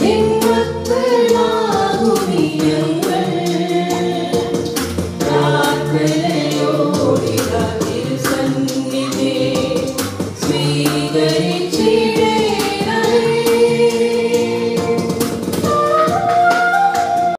നിൻ മക്കളാകും